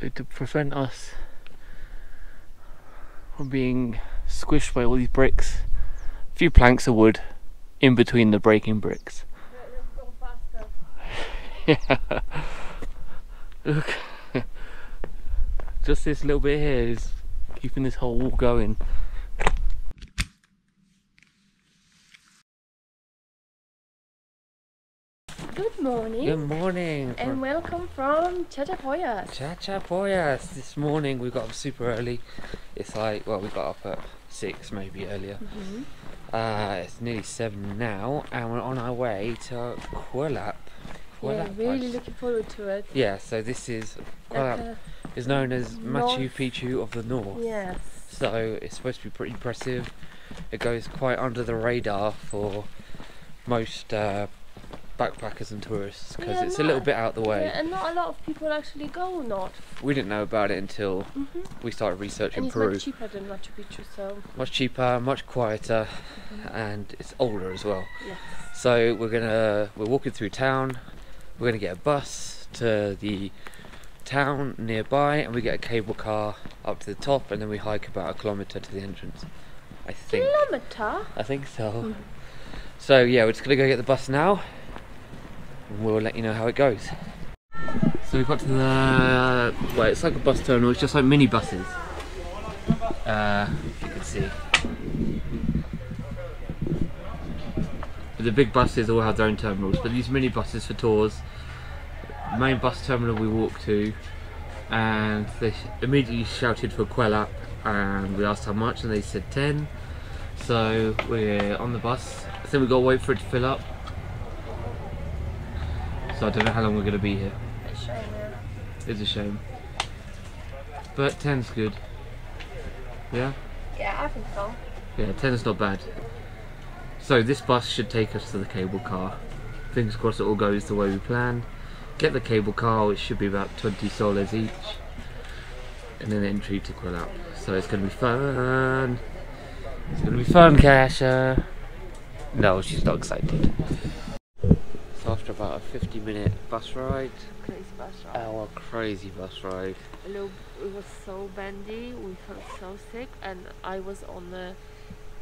So to prevent us from being squished by all these bricks, a few planks of wood in between the breaking bricks. Yeah. Look. Just this little bit here is keeping this whole wall going. Good morning Good morning. and welcome from Chachapoyas. Chachapoyas. This morning we got up super early. It's like, well, we got up at six, maybe earlier. Mhm. Uh, it's nearly seven now, and we're on our way to Kuelap. Yeah, really Place. looking forward to it. Yeah, so this is Like Kuelap a, is known as Machu Picchu of the North. yes. So it's supposed to be pretty impressive. It goes quite under the radar for most uh, backpackers and tourists because Yeah, it's a little bit out the way. Yeah, and not a lot of people actually go north. We didn't know about it until hmm we started researching And it's Peru. much cheaper than Machu Picchu, so much cheaper, much quieter, and it's older as well. yes. So we're gonna we're walking through town. We're gonna get a bus to the town nearby, and we get a cable car up to the top, and then we hike about a kilometre to the entrance. I think. Kilometer? I think so. Mhm. So yeah, we're just gonna go get the bus now, we'll let you know how it goes. So we got to the well, it's like a bus terminal. It's just like mini buses. Uh, you can see. But the big buses all have their own terminals, but these mini buses for tours. Main bus terminal we walked to, and they immediately shouted for Kuelap, and we asked how much, and they said 10. So we're on the bus. I think we've got to wait for it to fill up. So I don't know how long we're going to be here. It's a shame, yeah. It's a shame. But 10's good. Yeah? Yeah, I think so. Yeah, 10's not bad. So this bus should take us to the cable car. Fingers crossed it all goes the way we planned. Get the cable car, which should be about 20 soles each. And then entry to Kuelap. So it's going to be fun. It's going to be fun, Kasha. No, she's not excited. After about a 50 minute bus ride, Crazy bus ride. our crazy bus ride, A little, it was so bendy. We felt so sick, and I was on the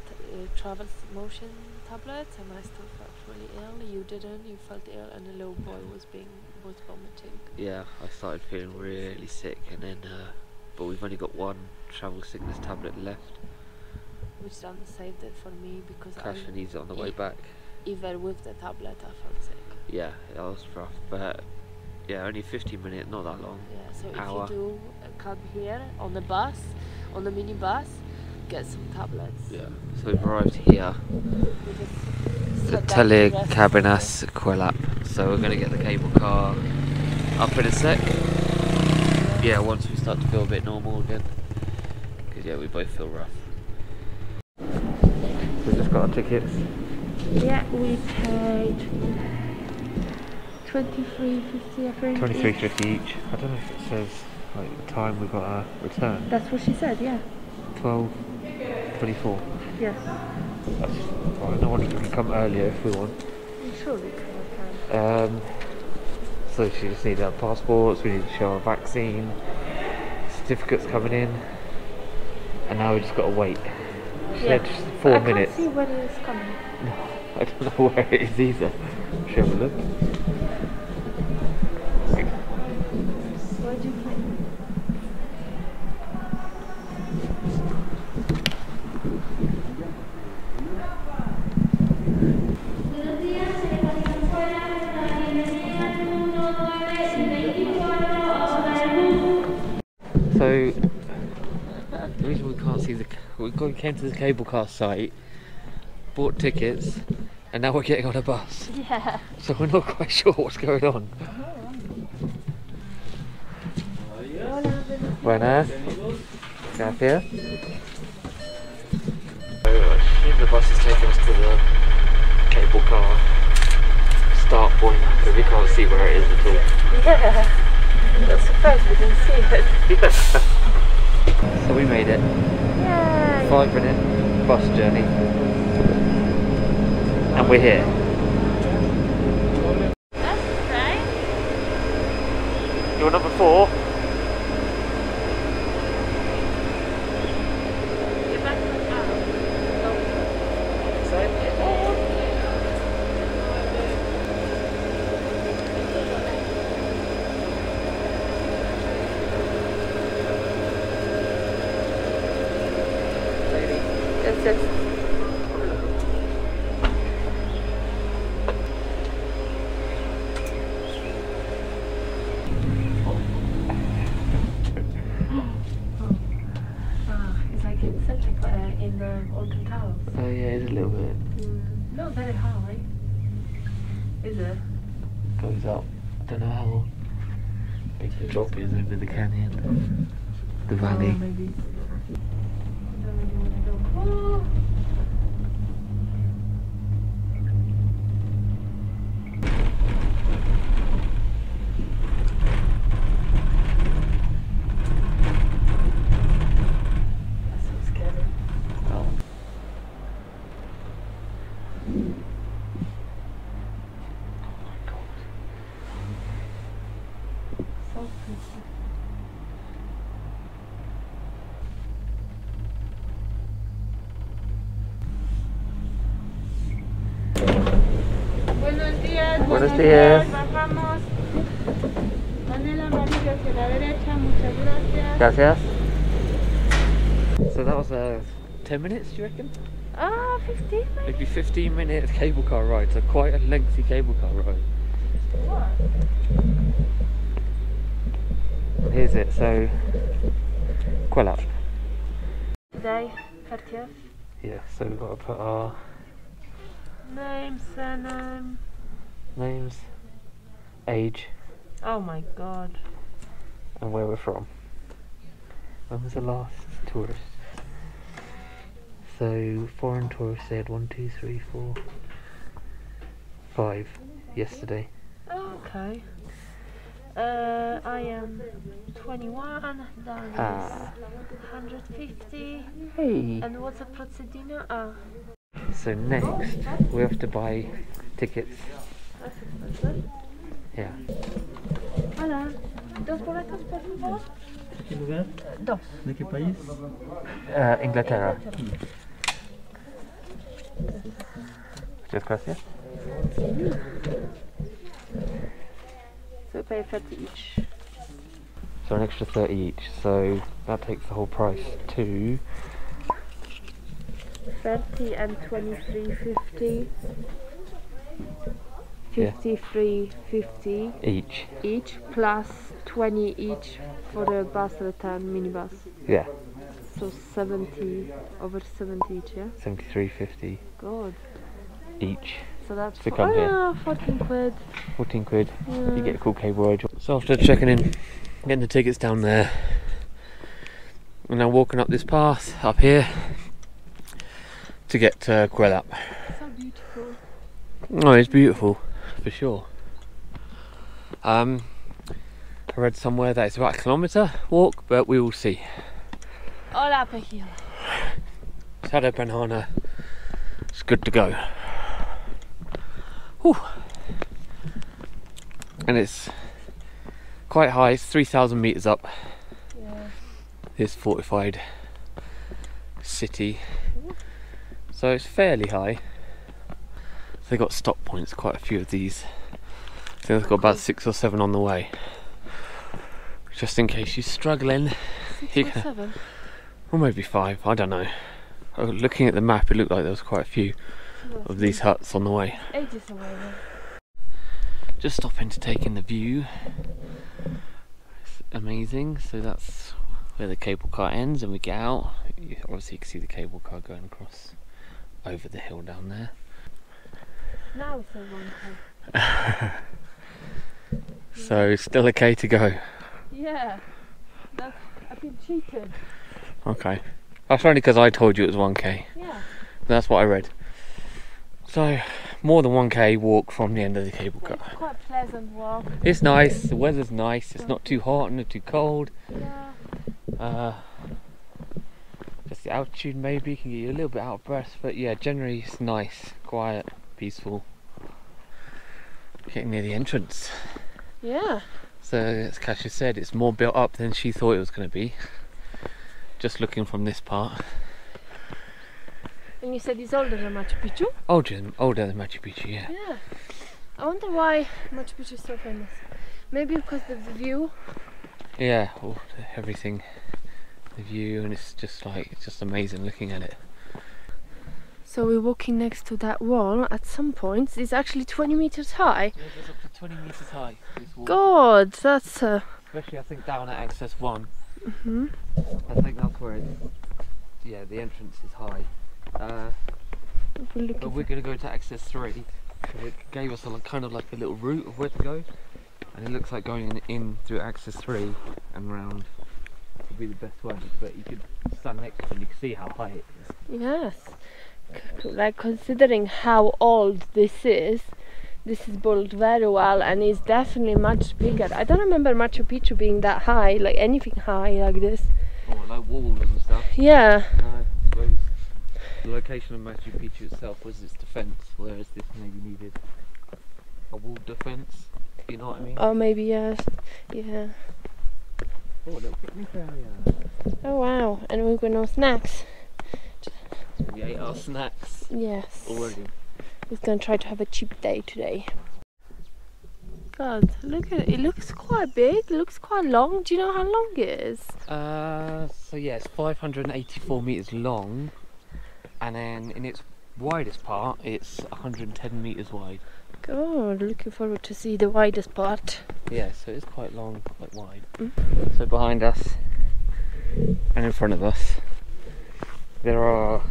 t- uh, travel motion tablets, and I still felt really ill. You didn't. You felt ill, and the little boy was being was vomiting. yeah, I started feeling really sick, and then, uh, but we've only got one travel sickness tablet left. Which then saved it for me because Kasha I, needs it on the way back. even with the tablet, I felt sick. Yeah, that was rough, but yeah, only 15 minutes, not that long. Yeah. So Hour. if you do uh, come here on the bus, on the mini bus, get some tablets. Yeah. So we've arrived here, We the sat down to Tele rest. Cabinas Kuelap. So we're gonna get the cable car up in a sec. Yeah, once we start to feel a bit normal again. Because yeah, we both feel rough. We just got our tickets. Yeah, we paid twenty-three fifty. I think. 23.50 each. I don't know if it says like the time we've got our return. That's what she said. Yeah. 12, 24. Yes. That's fine. I wonder we can come earlier if we want. Surely we can. Um, so she just needs our passports, we need to show our vaccine, certificates coming in, and now we just got to wait. She Yeah. said just four I minutes. can't see when it's coming. I don't know where it is either. Should we have a look? Came to the cable car site, bought tickets, and now we're getting on a bus. Yeah. So we're not quite sure what's going on. Buenas. Gracias. The bus is taking us to the cable car start point, but we can't see where it is at all. Yeah. I'm surprised we didn't see it. So we made it. Five minute bus journey. And we're here. That's right. You're number four. Ah, it's like in Celtic uh, in um, Alton Towers. Oh yeah, it's a little bit Mm, not very high. Is it? goes up. I don't know how big the drop is over the canyon, the valley. Oh, maybe. Don't really want to go. Oh. That's so scary. Oh. So pretty. Buenos días. Buenos días. Bajamos. Van el amarillo hacia la derecha. Muchas gracias. Gracias. So that was uh, 10 minutes, do you reckon? Ah, 15 maybe? Maybe 15 minute cable car ride, so quite a lengthy cable car ride. And here's it, so Kuelap. Today, 30th. Yeah, so we've got to put our Name, surname. names, age, Oh my god. and where we're from. When was the last tourist? So foreign tourists they had one, two, three, four, five yesterday. Okay. Uh, I am 21, down Ah. is 150. Hey. And what's the procedure? Ah, So next we have to buy tickets. that's expensive. Yeah. Hola. Dos boletos, por favor? ¿Qué lugar? Dos. ¿De qué país? Uh, Inglaterra. Muchas gracias. So we pay 30 each. So an extra 30 each. So that takes the whole price to 30 and 23, 50. Yeah. 53, 50 each. each, plus 20 each for the bus return minibus. Yeah. So 70, over 70 each, yeah? 73.50 God. each. So that's To come oh, here. yeah, 14 quid. 14 quid. Yeah. You get a cool cable ride. So after checking in, getting the tickets down there, we're now walking up this path up here to get to Kuelap. So beautiful. Oh, it's beautiful, for sure. Um, I read somewhere that it's about a kilometre walk, but we will see. Hola, Pejil. It's had a banana. It's good to go. Whew. And it's quite high. It's three thousand meters up. Yeah. This fortified city, so it's fairly high. they've got stop points. Quite a few of these. I think they've got about six or seven on the way. Just in case you're struggling, Six You or seven. Or maybe five. I don't know. Oh, Looking at the map, it looked like there was quite a few of these huts on the way. Ages away. Just stopping to take in the view. It's amazing. So that's where the cable car ends, and we get out. You- Obviously, you can see the cable car going across over the hill down there. Now it's a one. So still okay to go. Yeah. I've been cheated. Okay. That's only because I told you it was 1k. Yeah. That's what I read. So more than 1k walk from the end of the cable car. It's quite pleasant walk. It's nice. The weather's nice. It's not too hot and not too cold. Yeah. Uh, just the altitude maybe can get you a little bit out of breath, but yeah, generally it's nice, quiet, peaceful. Getting near the entrance. Yeah. So as Kasia said, it's more built up than she thought it was going to be. Just looking from this part. And you said it's older than Machu Picchu? Older, than- older than Machu Picchu, yeah. Yeah. I wonder why Machu Picchu is so famous. Maybe because of the view. Yeah, the- everything, the view, and it's just like it's just amazing looking at it. So we're walking next to that wall. At some points, it's actually 20 meters high. Yeah, it goes up to 20 metres high. This wall. God, that's uh, Especially, I think, down at access one. Mhm. I think that's where it's. Yeah, the entrance is high. Uh, we're but we're going to go to access three. It gave us a, like, kind of like a little route of where to go. And it looks like going in, in through access three and round would be the best way. But you could stand next to it and you can see how high it is. Yes. Like considering how old this is, this is built very well and is definitely much bigger. I don't remember Machu Picchu being that high, like anything high like this. Or like walls and stuff. Yeah. No, I suppose the location of Machu Picchu itself was its defence, whereas this maybe needed a wall defence. You know what I mean? Oh, maybe yes. Yeah. Oh, a little picnic area. Oh wow. And we've got no snacks. We ate our snacks Yes. already. We're gonna try to have a cheap day today. God, look at it. It looks quite big. It looks quite long. Do you know how long it is? Uh, so yeah, it's 584 metres long, and then in its widest part, it's 110 metres wide. God, looking forward to see the widest part. Yeah, so it's quite long, quite wide. Mm. So behind us and in front of us, there are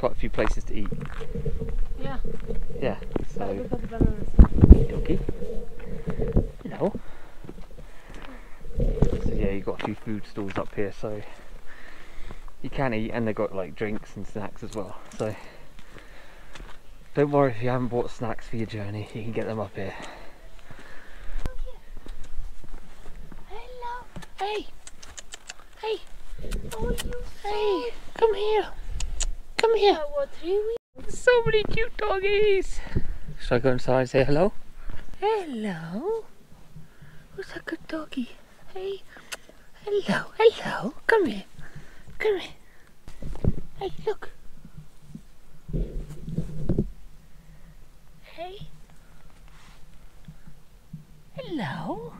quite a few places to eat. Yeah. Yeah, so look at the okay. Hello. So yeah, you've got a few food stalls up here, so you can eat, and they've got like drinks and snacks as well. So don't worry if you haven't bought snacks for your journey, you can get them up here. Hello. Hey. Hey. Hey, come here. Come here. What three weeks? So many cute doggies. Should I go inside and say hello? Hello. Who's a good doggy? Hey. Hello. Hello. Come here. Come here. Hey, look. Hey. Hello.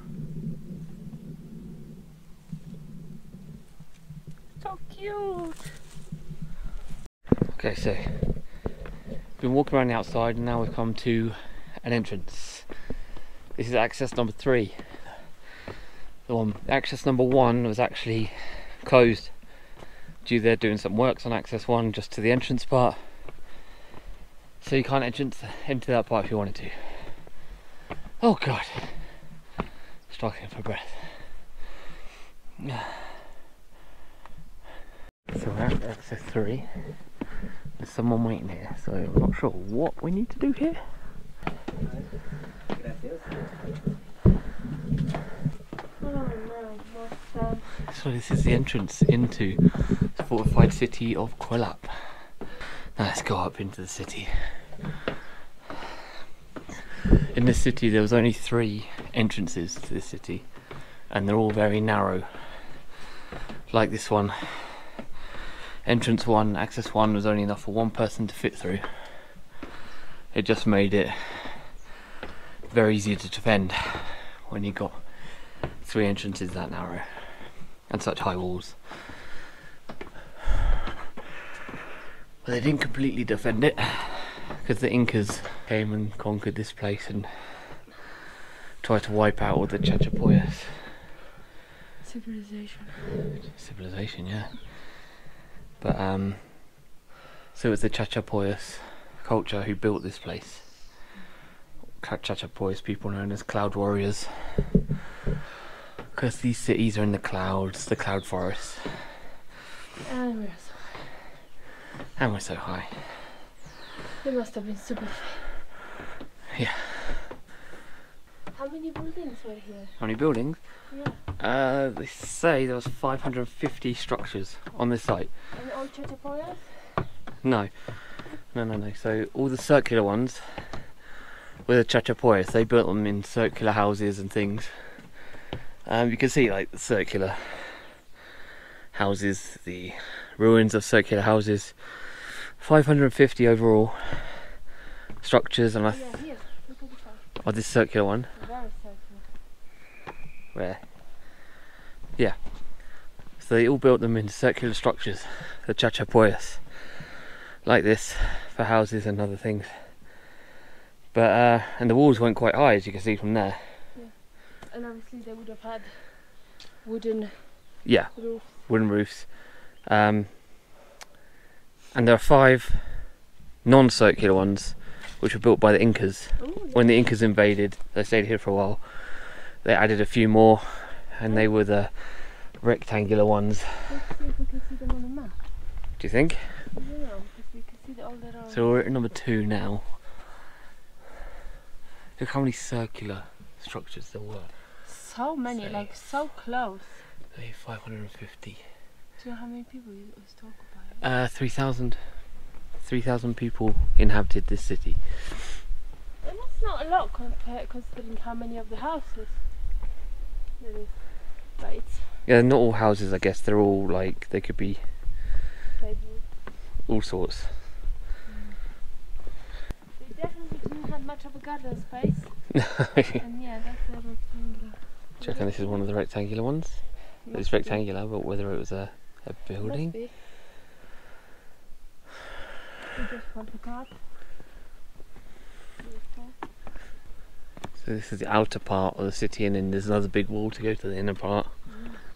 So cute. Okay, so we've been walking around the outside and now we've come to an entrance. This is access number three. The one access number one was actually closed due they're doing some works on access one just to the entrance part. So you can't entrance into that part if you wanted to. Oh god. Struggling for breath. So we're at access three. There's someone waiting here, so I'm not sure what we need to do here. So this is the entrance into the fortified city of Kuelap. Now let's go up into the city. In this city there was only three entrances to the city and they're all very narrow. Like this one. Entrance one, access one was only enough for one person to fit through. It just made it very easy to defend when you got three entrances that narrow and such high walls. But they didn't completely defend it because the Incas came and conquered this place and tried to wipe out all the Chachapoyas civilization? civilization, yeah. But um, so it was the Chachapoyas culture who built this place. Chachapoyas, people known as cloud warriors, because these cities are in the clouds, the cloud forest, And we're so and we're so high. They must have been super. high. Yeah. How many buildings were here? How many buildings? Yeah. Uh, they say there was 550 structures on this site. And all Chachapoyas? No, no, no, no. So all the circular ones were the Chachapoyas. They built them in circular houses and things. Um, you can see like the circular houses, the ruins of circular houses. 550 overall structures, and I th- Yeah, here. Look at the side. oh, this circular one Very circular. where, yeah. So they all built them in circular structures, the Chachapoyas. like this for houses and other things. But uh, and the walls weren't quite high as you can see from there. Yeah. And obviously they would have had wooden Yeah, roofs. wooden roofs. Um, and there are five non-circular ones, which were built by the Incas. Oh, When the Incas invaded, they stayed here for a while. They added a few more, and they were the rectangular ones. let's see if we can see them on. Do you think? I don't know, because we can see all that are. So we're at number two now. Look how many circular structures there were. so many, like so close. Hey, 550. Do you know how many people we was talk about? Uh, 3,000. 3,000 people inhabited this city. And that's not a lot compared considering how many of the houses there is. Yeah, not all houses, I guess. They're all like, they could be maybe all sorts. Mm. they definitely didn't have much of a garden space. Do And yeah, that's a rectangular. you reckon this is one of the rectangular ones? Must It's be. rectangular, but whether it was a, a building? We just want the. So this is the outer part of the city, and then there's another big wall to go to the inner part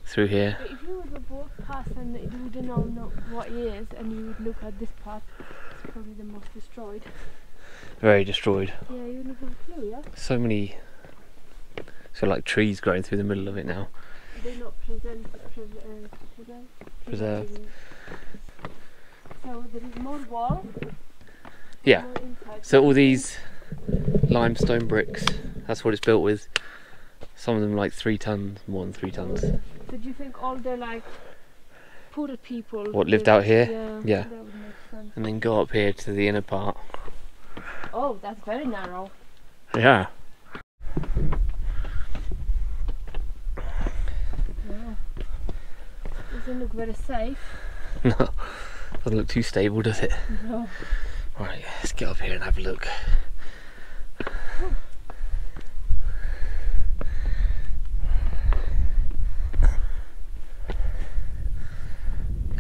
through here. But if you would walk past and you wouldn't know, know what it is, and you would look at this part, it's probably the most destroyed. Very destroyed. Yeah, you wouldn't have a clue, yeah? So many, so like trees growing through the middle of it now. They're not present, pre- uh, Preserved. presenting. So there is more wall. Yeah. More. So all these limestone bricks, that's what it's built with. Some of them like three tons, more than three tons. So do you think all the like poor people? What, lived out here? Yeah. Yeah. That would make sense. And then go up here to the inner part. Oh, that's very narrow. Yeah. Wow. Doesn't look very safe. No, doesn't look too stable, does it? No. Right, let's get up here and have a look.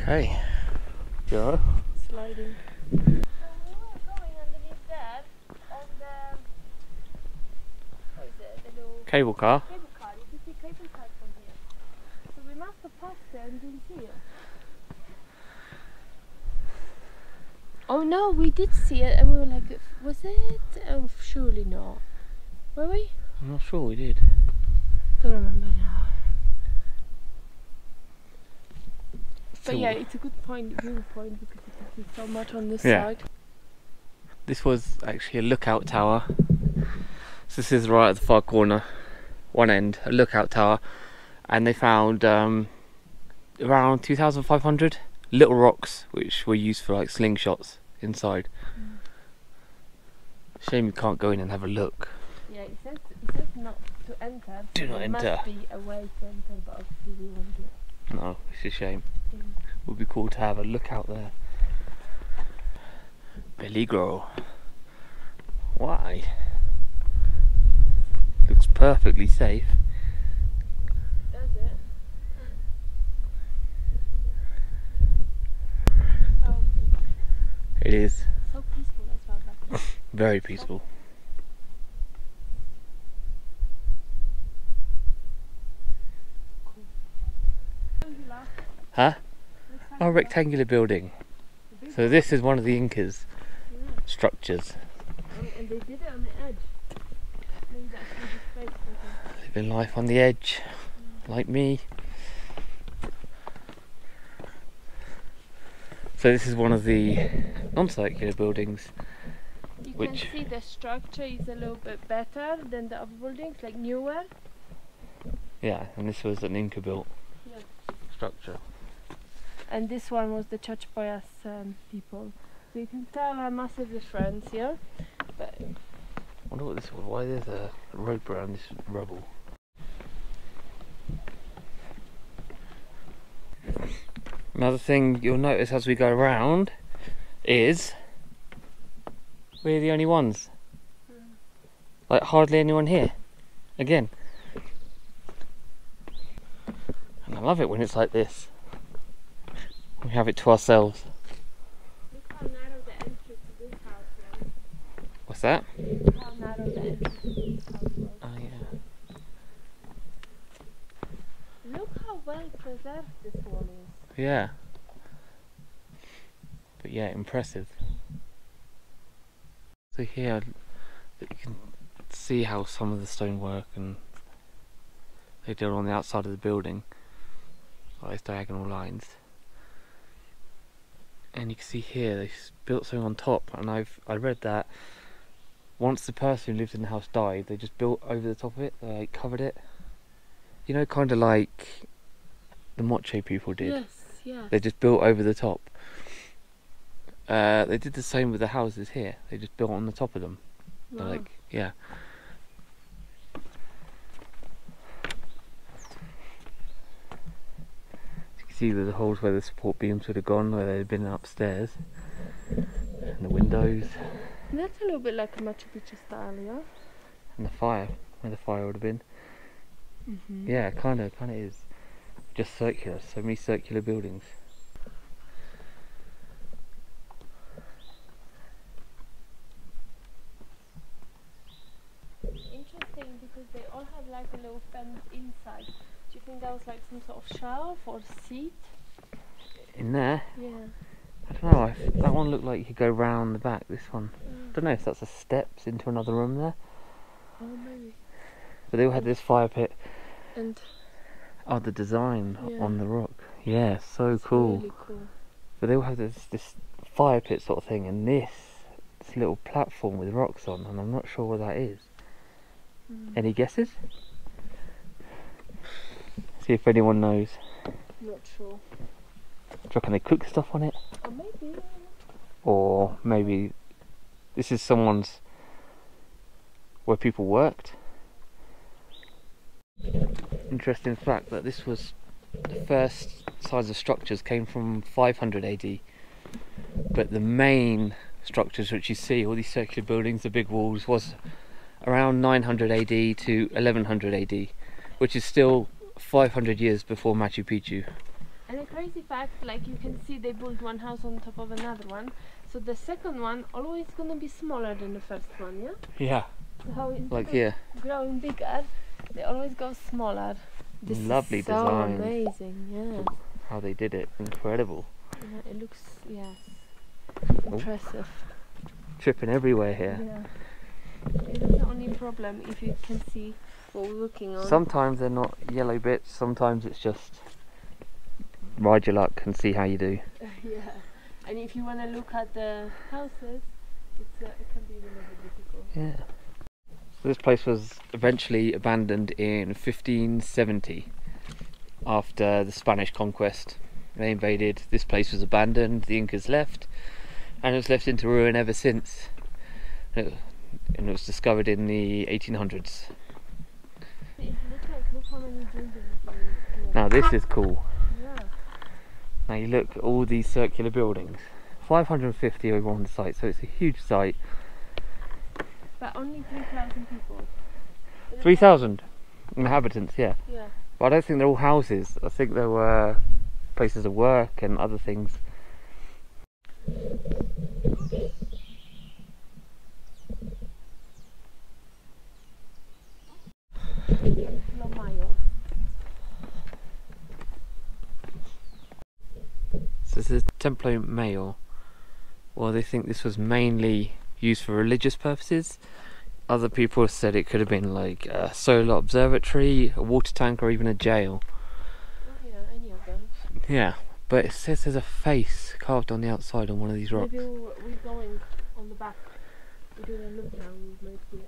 Okay. Go. Sliding. So we were going underneath there on the it? The Cable car. cable car. You can see cable car from here. So we must have passed there and didn't see it. Oh no, we did see it and we were like, was it? Oh, surely not. Were we? I'm not sure we did. Don't remember now. But yeah, it's a good point, viewpoint because you can see so much on this Yeah. side. This was actually a lookout tower. So this is right at the far corner, one end, a lookout tower, and they found um, around 2,500 little rocks which were used for like slingshots inside. Shame you can't go in and have a look. Yeah, it says, it says not to enter. Do not enter. must be a way to enter, but obviously we won't do it. No, it's a shame. Would be cool to have a look out there. Peligro. Why? Looks perfectly safe. Does it? So, It is so peaceful as well. Very peaceful. Huh? Oh, rectangular building. So this is one of the Incas structures. And, they did it on the edge. Maybe that's where the space was. Living life on the edge, like me. So this is one of the non-circular buildings. You Which- can see the structure is a little bit better than the other buildings, like newer. Yeah, and this was an Inca built Yeah. structure. And this one was the Church Boyas um, people. So you can tell a massive difference here. But I wonder what this was. Why there's a rope around this rubble? Another thing you'll notice as we go around is we're the only ones. Like hardly anyone here. Again. And I love it when it's like this. We have it to ourselves. look how narrow that? How narrow the entrance how it was. Oh yeah. Look how well preserved this wall is. Yeah. But yeah, impressive. So here you can see how some of the stonework and they did on the outside of the building. Like those diagonal lines. And you can see here they built something on top and I've I read that once the person who lived in the house died, they just built over the top of it, they like covered it. You know, kinda like the Moche people did. Yes, yeah. They just built over the top. Uh, they did the same with the houses here. They just built on the top of them. Wow. Like, yeah. Can see the holes where the support beams would have gone, where they'd been upstairs. And the windows, That's a little bit like a Machu Picchu style, yeah? and the fire, where the fire would have been. Mm-hmm. Yeah, kind of, kind of is. Just circular, so many circular buildings. Interesting because they all have like a little fence inside. Do you think that was like some sort of shelf or seat? In there, Yeah. I don't know, I, that one looked like you could go round the back, this one. Mm. don't know if that's the steps into another room there. Oh, maybe. But they all had this fire pit. And Oh, the design Yeah. on the rock. Yeah, so cool. really cool. But they all have this this fire pit sort of thing, and this this little platform with rocks on, and I'm not sure what that is. Mm. Any guesses? See if anyone knows. Not sure. Do you reckon they cook stuff on it? Or maybe. Or maybe this is someone's where people worked. Interesting fact that this was the first size of structures came from 500 AD, but the main structures which you see, all these circular buildings, the big walls, was around 900 AD to 1100 AD, which is still 500 years before Machu Picchu. And a crazy fact, like you can see they built one house on top of another one. So the second one always gonna be smaller than the first one, yeah? Yeah, So how instead like of here. growing bigger, they always go smaller. This Lovely is so design. amazing, yeah. How they did it, incredible. yeah. It looks, yes, Oh. impressive. Tripping everywhere here. Yeah. It is the only problem if you can see what we're looking on. Sometimes they're not yellow bits, sometimes it's just ride your luck and see how you do. yeah. And if you want to look at the houses, it's, uh, it can be really difficult. Yeah. So this place was eventually abandoned in 1570 after the Spanish conquest. They invaded, this place was abandoned, the Incas left, and it was left into ruin ever since. It, and it was discovered in the 1800s. But it look how many buildings are here. Now this is cool. Yeah. Now you look at all these circular buildings. 550 over on the site, so it's a huge site. But only 3,000 people. 3,000 inhabitants, yeah. Yeah. But I don't think they're all houses. I think there were places of work and other things. So this is Templo Mayor. Well, they think this was mainly used for religious purposes. Other people said it could have been like a solar observatory, a water tank, or even a jail. Oh yeah, any of those. Yeah, but it says there's a face carved on the outside on one of these rocks. Maybe we're we're going on the back. We're doing a look made here.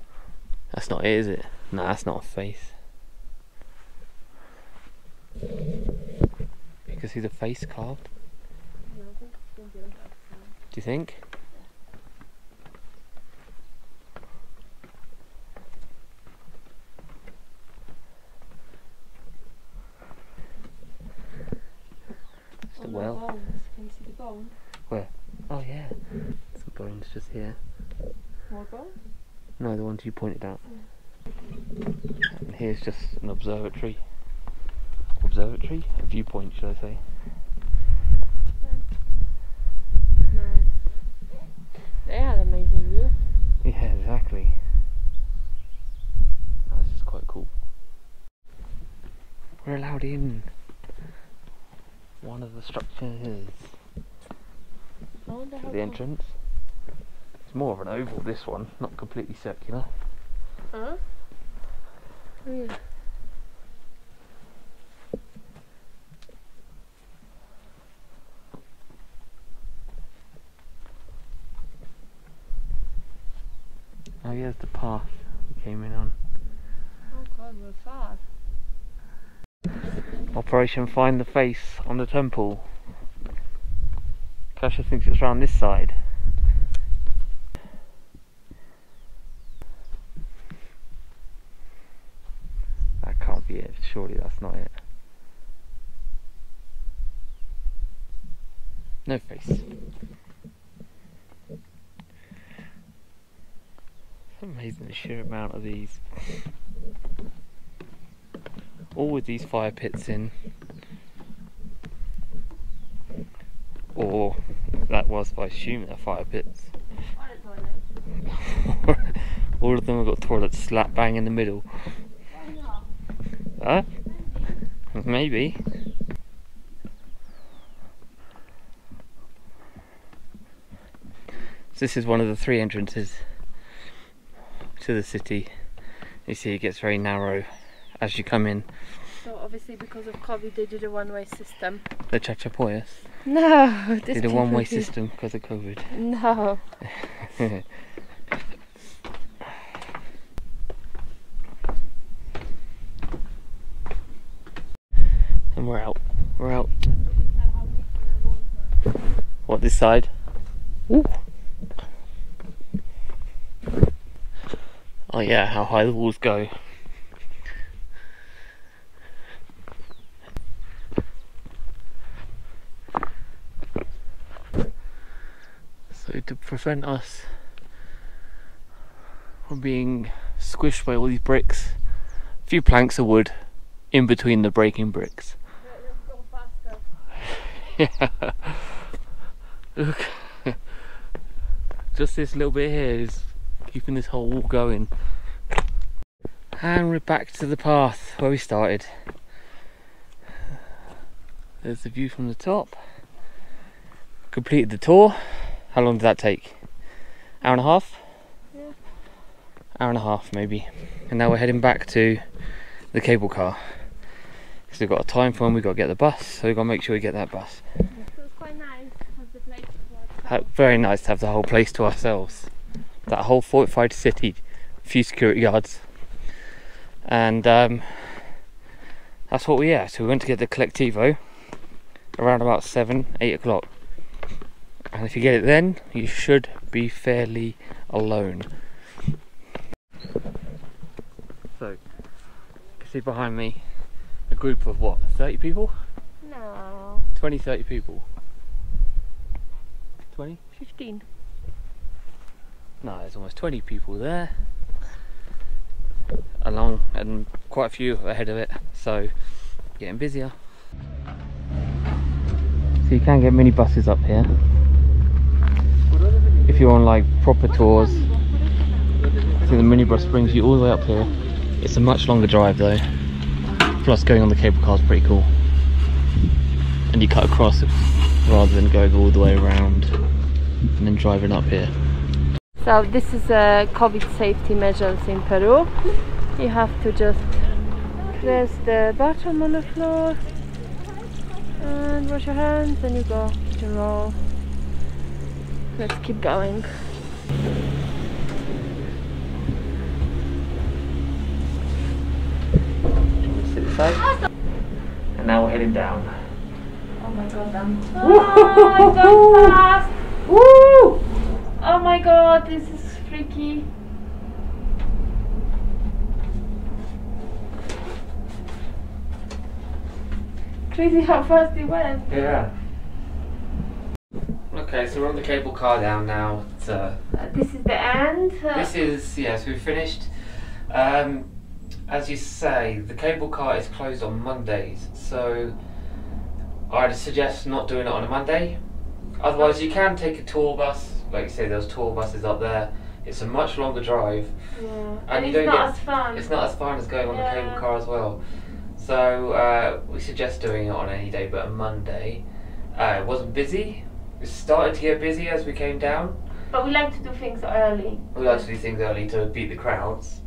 That's not it, is it? No, that's not a face. You can see the face carved. Yeah, I think it's going to be on the outside. Do you think? Just a oh, the well. Can you see the bone? Where? Oh yeah. Some bones just here. More bones? No, the ones you pointed out. And here's just an observatory. Observatory? A viewpoint, should I say? No. They had amazing view. Yeah, exactly. That's just quite cool. We're allowed in one of the structures. I wonder how The entrance. More of an oval, this one, not completely circular. Huh? Oh, yeah. Oh, yeah, there's the path we came in on. Oh god, we're far. Operation Find the Face on the temple. Kasha thinks it's round this side. That can't be it. Surely that's not it. No face. It's amazing the sheer amount of these. All with these fire pits in. Or that was, I assume, they're fire pits. All of them have got toilets slap bang in the middle. Huh? Maybe. So this is one of the three entrances to the city. You see it gets very narrow as you come in. So obviously because of COVID they did a one-way system. The Chachapoyas No, this did a one-way system because of COVID. No. and we're out. We're out. What this side? Ooh. Oh yeah, how high the walls go. So to prevent us from being squished by all these bricks, a few planks of wood in between the breaking bricks. Yeah. Look. Just this little bit here is keeping this whole wall going. And we're back to the path where we started. There's the view from the top. Completed the tour. How long did that take? Hour and a half? Yeah. Hour and a half maybe. And now we're heading back to the cable car. Because we've got a time for when we've got to get the bus, so we've got to make sure we get that bus. It was quite nice to have the place to Ha- very nice to have the whole place to ourselves. That whole fortified city, few security guards, and um, that's what we are. So we went to get the collectivo around about seven, eight o'clock. And if you get it then, you should be fairly alone. So, you can see behind me a group of what, 30 people? No. 20, 30 people. 20? 15. No, there's almost 20 people there. Along and quite a few ahead of it, so getting busier. So you can get mini buses up here. If you're on like proper tours. So the minibus brings you all the way up here. It's a much longer drive though. Plus going on the cable car is pretty cool. And you cut across rather than going all the way around and then driving up here. So this is a COVID safety measures in Peru. You have to just press the button on the floor and wash your hands and you go to roll. Let's keep going. Sit this side. And now we're heading down. Oh my god, I'm oh, going fast! Woo! Oh my god, this is freaky. Crazy how fast it went. Yeah. Okay, so we're on the cable car down now. It's, uh, Uh, this is the end. Uh, this is yes, we've finished. Um, as you say, the cable car is closed on Mondays, so I'd suggest not doing it on a Monday. Otherwise, you can take a tour bus. Like you say, there's tour buses up there. It's a much longer drive. Yeah. And And, you it's don't not get- as fun. It's not as fun as going on the cable car as well. So uh, we suggest doing it on any day but a Monday. Uh, it wasn't busy. It started to get busy as we came down. But we like to do things early. We like to do things early to beat the crowds.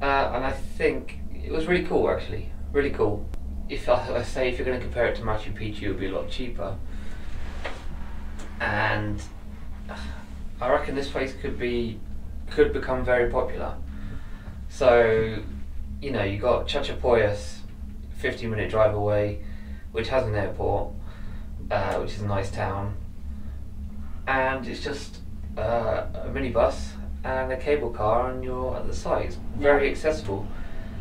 Uh, and I think it was really cool actually. Really cool. If I, I say if you're going to compare it to Machu Picchu, it would be a lot cheaper. And I reckon this place could be could become very popular. So, you know, you got Chachapoyas, 50 minute drive away, which has an airport, uh, which is a nice town, and it's just uh, a minibus and a cable car, and you're at the site. It's very accessible.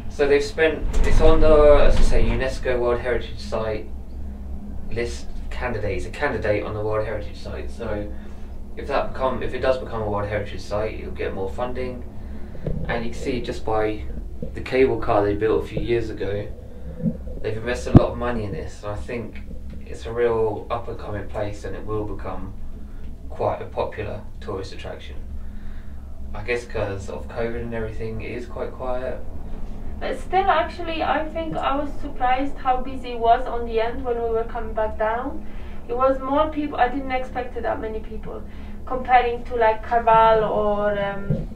So they've spent it's on the as I say UNESCO World Heritage Site list of candidates, a candidate on the World Heritage Site. So if that become if it does become a World Heritage Site, you'll get more funding, and you can see just by the cable car they built a few years ago, they've invested a lot of money in this. And I think it's a real up and coming place, and it will become quite a popular tourist attraction. I guess because of COVID and everything, it is quite quiet. But still, actually, I think I was surprised how busy it was on the end when we were coming back down. It was more people. I didn't expect that many people, comparing to like Caral or um,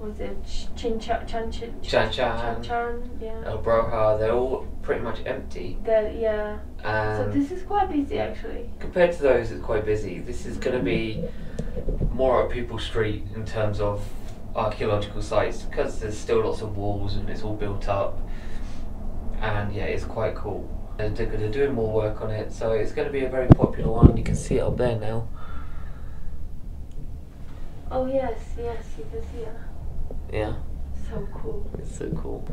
was it Ch- Chinchan Chan Chan Chan Chan Chan? Yeah. El Brujo, they're all pretty much empty. There, yeah. so this is quite busy actually. compared to those, it's quite busy. This is going to be more a people street in terms of archaeological sites because there's still lots of walls and it's all built up. And yeah, it's quite cool. They're, they're doing more work on it, so it's going to be a very popular one. You can see it up there now. Oh yes, yes, it is here. Yeah. So cool. It's so cool.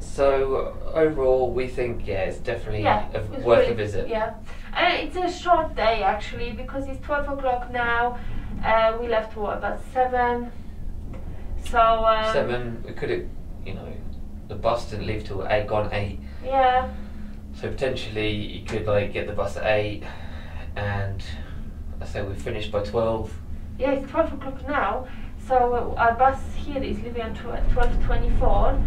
So overall, we think yeah, it's definitely Yeah, a, it's worth really- a visit. Yeah, and it's a short day actually because it's twelve o'clock now. Uh, we left what about seven. So um, Seven. We could have, you know, the bus didn't leave till eight. Gone eight. Yeah, So potentially you could like get the bus at eight, and I say we finished by twelve. yeah, it's twelve o'clock now. So our bus here is leaving at twelve twenty-four.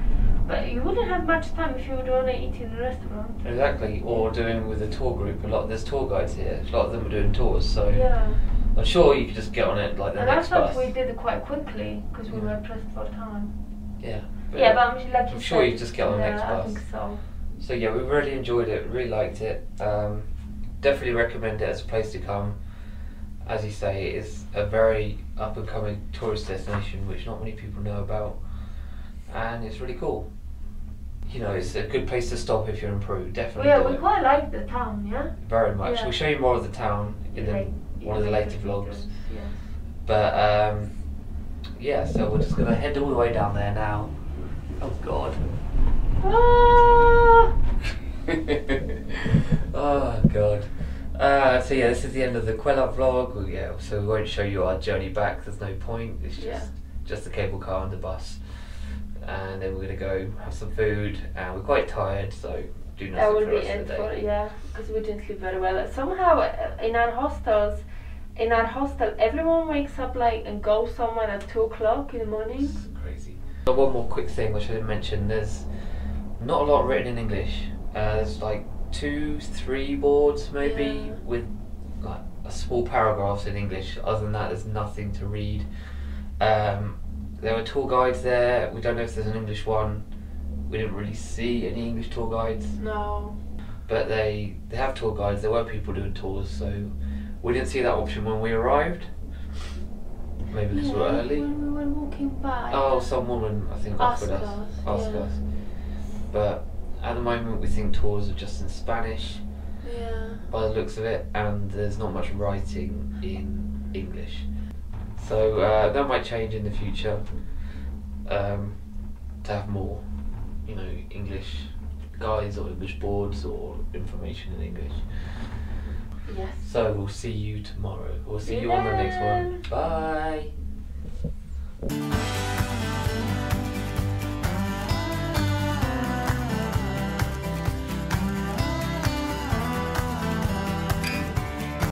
But you wouldn't have much time if you would only eat in a restaurant. Exactly. Or doing with a tour group. A lot. There's tour guides here. A lot of them are doing tours. So Yeah, I'm sure you could just get on it like the and I next thought bus. we did it quite quickly because we Mm. were pressed for time. Yeah. yeah, but I'm, like you I'm sure you just get on the yeah, next I bus. think so. So yeah, we really enjoyed it. Really liked it. Um, definitely recommend it as a place to come. As you say, it is a very up and coming tourist destination, which not many people know about, and it's really cool. You know, it's a good place to stop if you're in Peru. Definitely yeah, we it. quite like the town. Yeah. Very much. Yeah. We'll show you more of the town in the, one of the later vlogs. Yeah. But um, yeah, so we're just gonna head all the way down there now. Oh God. Ah! oh god. Uh, so yeah, this is the end of the Kuelap vlog. Yeah, so we won't show you our journey back. There's no point. It's just Yeah. just the cable car and the bus, and then we're gonna go have some food. And we're quite tired, so do nothing That will for be it for yeah, because we didn't sleep very well. Somehow uh, in our hostels, in our hostel, everyone wakes up like and goes somewhere at two o'clock in the morning. It's crazy. But one more quick thing which I didn't mention. There's not a lot written in English. Uh, there's like two, three boards maybe Yeah. with like a small paragraphs in English. Other than that, there's nothing to read. Um, there were tour guides there. We don't know if there's an English one. We didn't really see any English tour guides, No. but they they have tour guides. There were people doing tours, so we didn't see that option when we arrived. Maybe because were Yeah, early. When we were walking by. Oh, some woman I think Asked offered us, us, asked yeah. us. But at the moment, we think tours are just in Spanish Yeah. by the looks of it, and there's not much writing in English. So uh, that might change in the future um, to have more, you know, English guides or English boards or information in English. Yes. So we'll see you tomorrow. We'll see See you on the next one. Bye.